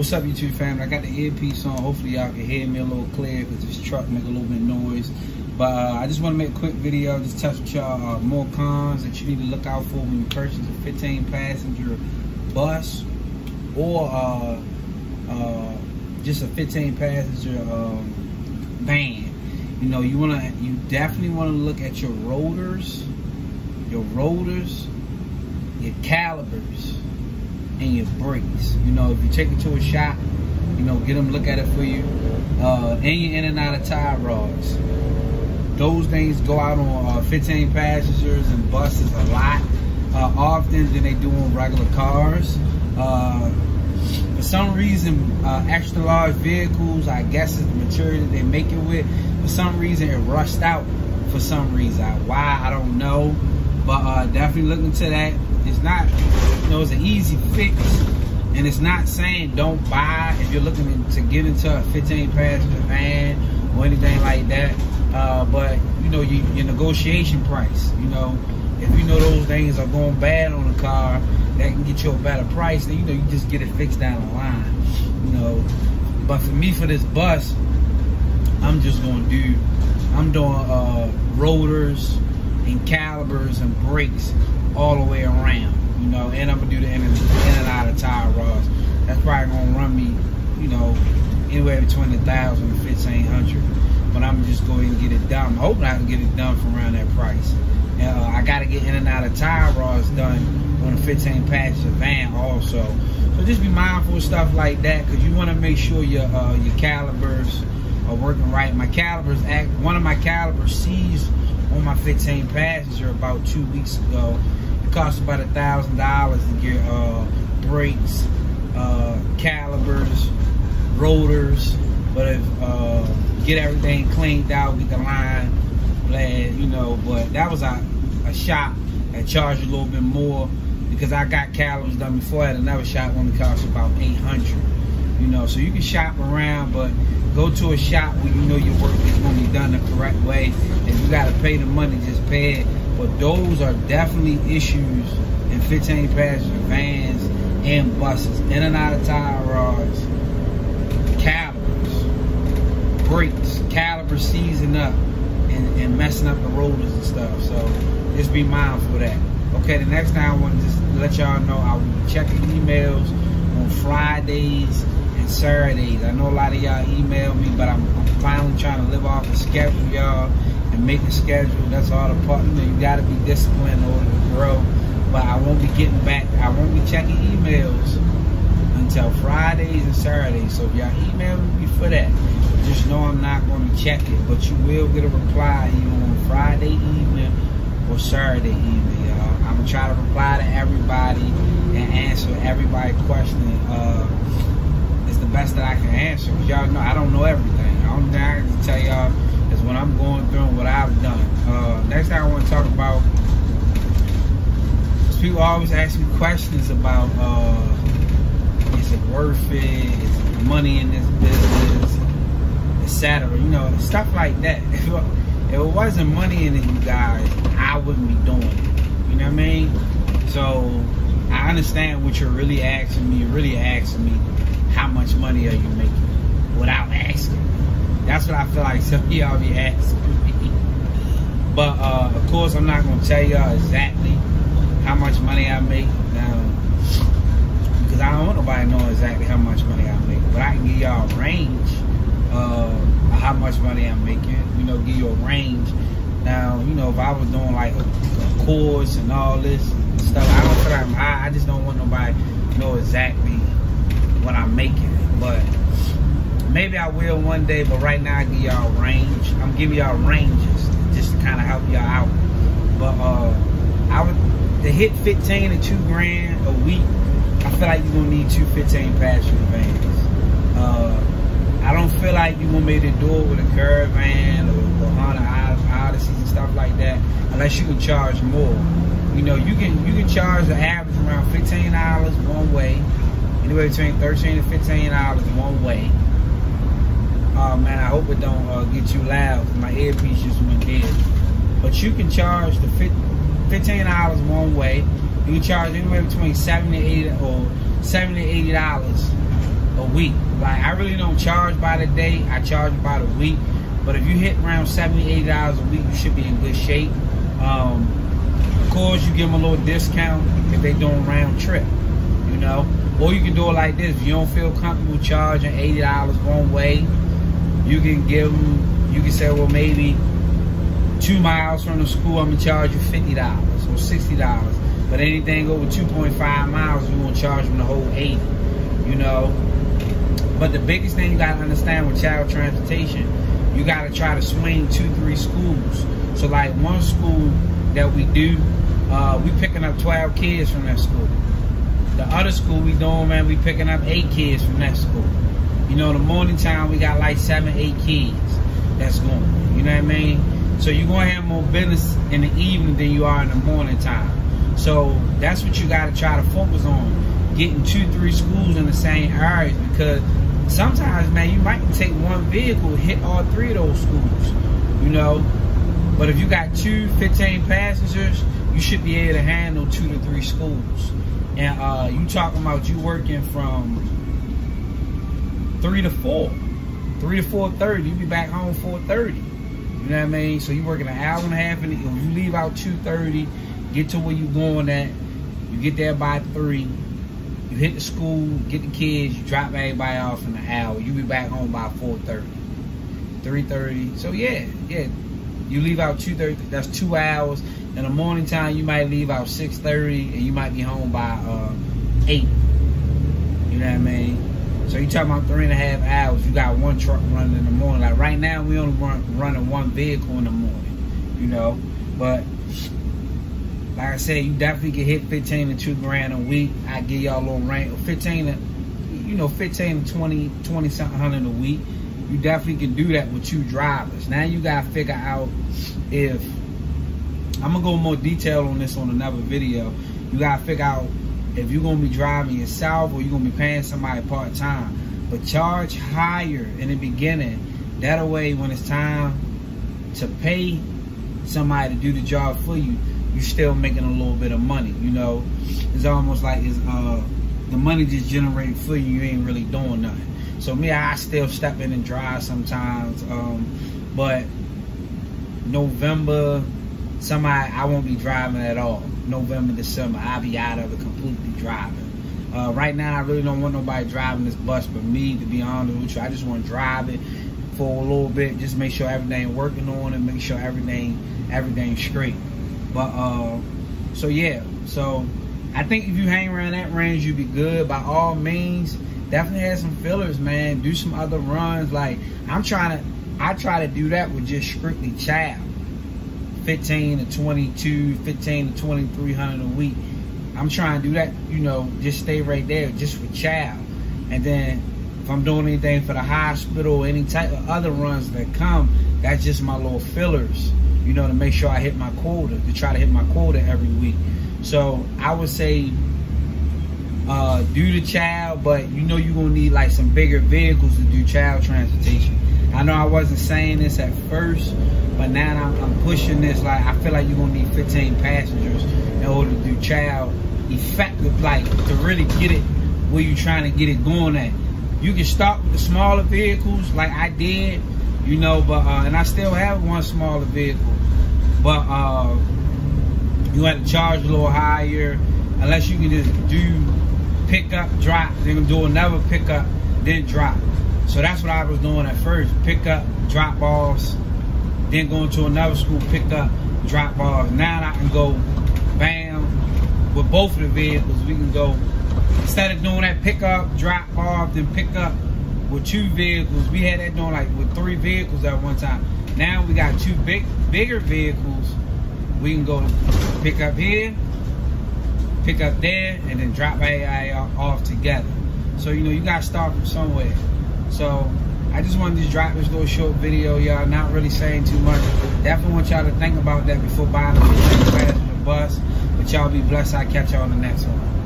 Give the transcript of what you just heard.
What's up, YouTube family? I got the earpiece on. Hopefully, y'all can hear me a little clear because this truck make a little bit of noise. But uh, I just want to make a quick video, just touch with y'all uh, more cons that you need to look out for when you purchase a 15 passenger bus or uh, uh just a 15 passenger um, van. You know, you want to, you definitely want to look at your rotors, your rotors, your calipers and your brakes. You know, if you take it to a shop, you know, get them look at it for you. Uh, and your in and out of tie rods. Those things go out on uh, 15 passengers and buses a lot uh, often than they do on regular cars. Uh, for some reason, uh, extra large vehicles, I guess it's the material they make it with, for some reason it rushed out for some reason. Why, I don't know. But uh, definitely look into that. It's not, you know, it's an easy fix. And it's not saying don't buy if you're looking to get into a 15 passenger van or anything like that. Uh, but, you know, you, your negotiation price, you know, if you know those things are going bad on the car, that can get you a better price, then, you know, you just get it fixed down the line, you know. But for me, for this bus, I'm just going to do, I'm doing uh, rotors and calipers and brakes all the way around, you know, and I'm gonna do the in and, in and out of tire rods. That's probably gonna run me, you know, anywhere between a thousand and fifteen hundred. But I'm just going to get it done. I'm hoping I can get it done for around that price. Uh, I got to get in and out of tire rods done on a 15 passenger van also. So just be mindful of stuff like that because you want to make sure your uh, your calipers are working right. My calipers act. One of my calipers seized on my 15 passenger about two weeks ago it costs about a thousand dollars to get uh, brakes, uh, calipers, rotors, but if uh, get everything cleaned out, get the line bled, you know. But that was a, a shop that charged a little bit more because I got calipers done before. Had another shop that cost about 800 you know. So you can shop around, but go to a shop where you know your work is going to be done the correct way. If you got to pay the money, just pay it. But those are definitely issues in 15 passenger vans and buses. In and out of tire rods, calipers, brakes, calipers seizing up and, and messing up the rotors and stuff. So just be mindful of that. Okay, the next time I want to just let y'all know I will be checking emails on Fridays and Saturdays. I know a lot of y'all email me, but I'm, I'm finally trying to live off the schedule, y'all and make a schedule. That's all the part. You know, you got to be disciplined in order to grow. But I won't be getting back. I won't be checking emails until Fridays and Saturdays. So if y'all email me for that, just know I'm not going to check it. But you will get a reply either on Friday evening or Saturday evening, y'all. I'm going to try to reply to everybody and answer everybody's question. Uh, best that I can answer. Y'all know I don't know everything. I don't I can tell y'all is what I'm going through and what I've done. Uh, next thing I want to talk about is people always ask me questions about uh, is it worth it? Is it money in this business? Etc. You know, stuff like that. If it, if it wasn't money in it, you guys, I wouldn't be doing it. You know what I mean? So I understand what you're really asking me. You're really asking me how much money are you making without asking. That's what I feel like some of y'all be asking me. But uh, of course, I'm not gonna tell y'all exactly how much money I make now, because I don't want nobody to know exactly how much money I make. But I can give y'all a range of how much money I'm making. You know, give you a range. Now, you know, if I was doing like a, a course and all this stuff, I don't feel like I, I just don't want nobody to know exactly what I'm making. But Maybe I will one day, but right now I give y'all range. I'm giving y'all ranges just to kind of help y'all out. But uh, I would to hit 15 to two grand a week. I feel like you're gonna need two 15 passenger vans. Uh, I don't feel like you want me to do it with a caravan or, or Honda Odysseys and stuff like that, unless you can charge more. You know, you can you can charge the average around fifteen dollars one way, anywhere between thirteen and fifteen dollars one way. Oh man, I hope it don't uh, get you loud. My earpiece just went dead. But you can charge the fifteen dollars one way. You can charge anywhere between seventy to eighty or seventy to eighty dollars a week. Like I really don't charge by the day. I charge by the week. But if you hit around 70 80 dollars a week, you should be in good shape. Um, of course, you give them a little discount if they doing round trip. You know, or you can do it like this. If you don't feel comfortable charging eighty dollars one way, you can give them. You can say, well, maybe two miles from the school, I'm gonna charge you fifty dollars or sixty dollars. But anything over 2.5 miles, you won't charge them the whole 80. You know. But the biggest thing you gotta understand with child transportation, you gotta try to swing two, three schools. So like one school that we do, uh, we picking up 12 kids from that school. The other school we doing, man, we picking up eight kids from that school. You know, the morning time we got like seven, eight kids that's going. You know what I mean? So you're gonna have more business in the evening than you are in the morning time. So that's what you gotta try to focus on. Getting two, three schools in the same areas because sometimes, man, you might take one vehicle, hit all three of those schools. You know? But if you got two 15 passengers, you should be able to handle two to three schools. And uh, you talking about you working from three to four, three to four thirty. You be back home four thirty. You know what I mean? So you working an hour and a half, and you leave out two thirty, get to where you going at. You get there by three. You hit the school, get the kids, you drop everybody off in an hour. You be back home by 4.30, 3.30. So yeah, yeah. You leave out 2.30, that's two hours. In the morning time, you might leave out 6.30 and you might be home by uh, 8. You know what I mean? So you talking about three and a half hours. You got one truck running in the morning. Like right now, we only run running one vehicle in the morning. You know, but like I said, you definitely can hit 15 to two grand a week. I give y'all a little range, 15 to, you know, 15 to 20, 20 something hundred a week. You definitely can do that with two drivers. Now you gotta figure out if I'm gonna go more detail on this on another video. You gotta figure out if you're gonna be driving yourself or you're gonna be paying somebody part time. But charge higher in the beginning. That way, when it's time to pay somebody to do the job for you, you're still making a little bit of money. You know, it's almost like it's uh the money just generated for you. You ain't really doing nothing. So me, I still step in and drive sometimes. Um, but November, somebody I won't be driving at all. November, December, I'll be out of it completely driving. Uh, right now, I really don't want nobody driving this bus but me, to be honest with you. I just want to drive it for a little bit, just make sure everything working on it, make sure everything everything straight. But uh, so yeah, so I think if you hang around that range, you'll be good. By all means, definitely have some fillers, man. Do some other runs. Like I'm trying to, I try to do that with just strictly child. 15 to 22, 15 to 2300 a week. I'm trying to do that, you know, just stay right there, just for child. And then if I'm doing anything for the hospital, or any type of other runs that come, that's just my little fillers you know, to make sure I hit my quota, to try to hit my quota every week. So I would say uh, do the child, but you know you're gonna need like some bigger vehicles to do child transportation. I know I wasn't saying this at first, but now I'm, I'm pushing this. Like I feel like you're gonna need 15 passengers in order to do child effective, like to really get it where you're trying to get it going at. You can start with the smaller vehicles, like I did, you know, but uh, and I still have one smaller vehicle, but uh, you have to charge a little higher, unless you can just do pick up, drop, then do another pickup, then drop. So that's what I was doing at first: pick up, drop balls, then going to another school, pick up, drop offs. Now I can go, bam, with both of the vehicles. We can go instead of doing that pickup, drop off, then pick up with two vehicles. We had that doing like with three vehicles at one time. Now we got two big, bigger vehicles. We can go pick up here, pick up there, and then drop AI off together. So you know you gotta start from somewhere. So I just wanted to drop this little short video, y'all. Not really saying too much. Definitely want y'all to think about that before buying a bus. But y'all be blessed. I'll catch y'all on the next one.